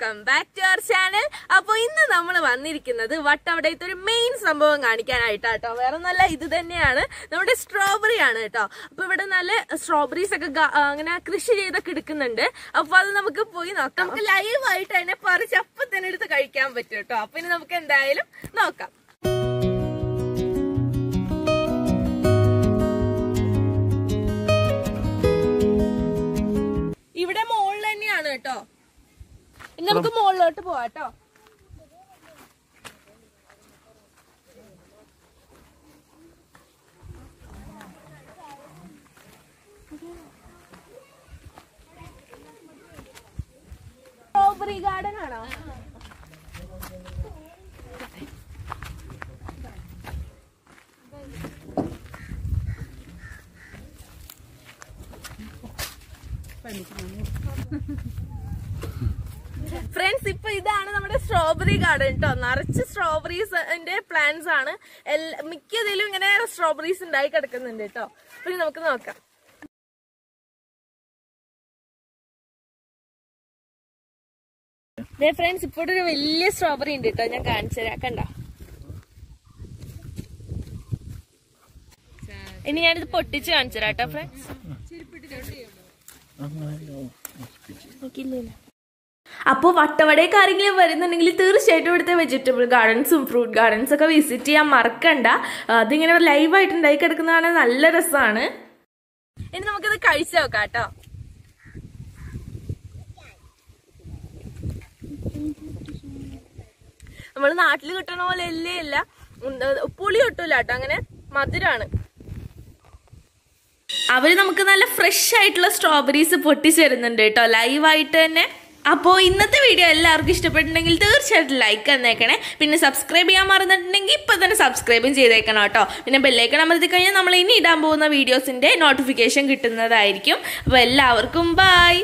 Welcome back to our channel അപ്പൊ ഇന്ന് നമ്മൾ വന്നിരിക്കുന്നത് വട്ടവടയത്തെ ഒരു മെയിൻ സംഭവം കാണിക്കാനായിട്ടാട്ടോ. വേറെ നല്ല ഇത് തന്നെയാണ് നമ്മുടെ സ്ട്രോബെറി ആണ് കേട്ടോ. അപ്പൊ ഇവിടെ നല്ല സ്ട്രോബെറീസ് ഒക്കെ അങ്ങനെ കൃഷി ചെയ്തൊക്കെ എടുക്കുന്നുണ്ട്. അപ്പൊ അത് നമുക്ക് പോയി നോക്കാം. നമുക്ക് ലൈവ് ആയിട്ട് തന്നെ പറിച്ച് അപ്പൊ തന്നെ എടുത്ത് കഴിക്കാൻ പറ്റും കേട്ടോ. അപ്പൊ ഇനി നമുക്ക് എന്തായാലും നോക്കാം. ഇവിടെ മുകളിൽ തന്നെയാണ് കേട്ടോ. ഇനി നമുക്ക് മുകളിലോട്ട് പോവാട്ടോ സ്ട്രോബെറി ഗാർഡൻ ആണോ? ഫ്രണ്ട്സ് ഇപ്പൊ ഇതാണ് നമ്മുടെ സ്ട്രോബെറി ഗാർഡൻ കേട്ടോ നിറച്ച് സ്ട്രോബെറീസിന്റെ പ്ലാന്റ്സ് ആണ്. എല്ലാ- മിക്കതിലും ഇങ്ങനെ സ്ട്രോബെറീസ് ഉണ്ടായി കിടക്കുന്നുണ്ട് കേട്ടോ അപ്പൊ നമുക്ക് നോക്കാം. ഫ്രണ്ട്സ് ഇപ്പോൾ ഒരു വലിയ സ്ട്രോബെറി ഉണ്ട് കേട്ടോ ഞാൻ കാണിച്ചു തരാം. കണ്ടോ? ഇനി ഞാനിത് പൊട്ടിച്ച് കാണിച്ചു തരാം കേട്ടോ ഫ്രണ്ട്സ് നോക്കിയില്ലല്ലോ അപ്പോൾ വട്ടവടയൊക്കെ ആരെങ്കിലും വരുന്നുണ്ടെങ്കിൽ തീർച്ചയായിട്ടും ഇവിടുത്തെ വെജിറ്റബിൾ ഗാർഡൻസും ഫ്രൂട്ട് ഗാർഡൻസ് ഒക്കെ വിസിറ്റ് ചെയ്യാൻ മറക്കണ്ട. അതിങ്ങനെ ലൈവായിട്ട് ഉണ്ടായി കിടക്കുന്നതാണ് നല്ല രസമാണ്. ഇനി നമുക്കിത് കഴിച്ചു നോക്കാം കേട്ടോ. നമ്മൾ നാട്ടിൽ കിട്ടണ പോലെ എല്ലേ ഇല്ല പുളി കിട്ടൂല കേട്ടോ അങ്ങനെ മധുരമാണ് അവർ നമുക്ക് നല്ല ഫ്രഷ് ആയിട്ടുള്ള സ്ട്രോബെറീസ് പൊട്ടിച്ചു തരുന്നുണ്ട് കേട്ടോ. ലൈവായിട്ട് തന്നെ. അപ്പോൾ ഇന്നത്തെ വീഡിയോ എല്ലാവർക്കും ഇഷ്ടപ്പെട്ടിട്ടുണ്ടെങ്കിൽ തീർച്ചയായിട്ടും ലൈക്ക് തന്നേക്കണേ. പിന്നെ സബ്സ്ക്രൈബ് ചെയ്യാൻ മറന്നിട്ടുണ്ടെങ്കിൽ ഇപ്പോൾ തന്നെ സബ്സ്ക്രൈബും ചെയ്തേക്കണം കേട്ടോ. പിന്നെ ബെല്ലൈക്കൺ അമർത്തി കഴിഞ്ഞാൽ നമ്മൾ ഇനി ഇടാൻ പോകുന്ന വീഡിയോസിന്റെ നോട്ടിഫിക്കേഷൻ കിട്ടുന്നതായിരിക്കും. അപ്പോൾ എല്ലാവർക്കും ബൈ